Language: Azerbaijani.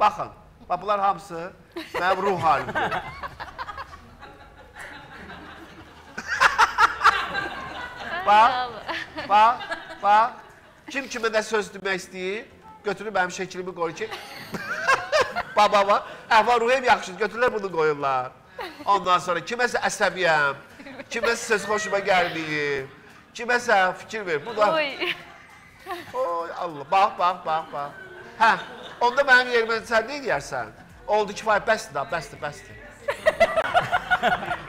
Baxın, bax bunlar hamısı mənim ruh halimdir. bax, bax, bax. Kim kimə nə söz demək istəyir, götürür mənim şəklimi qoyur ki, baba, baba, əhval ruhum yaxşı, götürürlər bunu qoyurlar. Ondan sonra kiməsə əsəbiyəm, kiməsə söz xoşuma gəlməyir, kiməsə fikir ver. Bu da, Oy. oy Allah, bax, bax, bax, bax. Hə, onda mənim yerimə sən nə edərsən? Oldu kifayət, bəsdir da, bəsdir, bəsdir.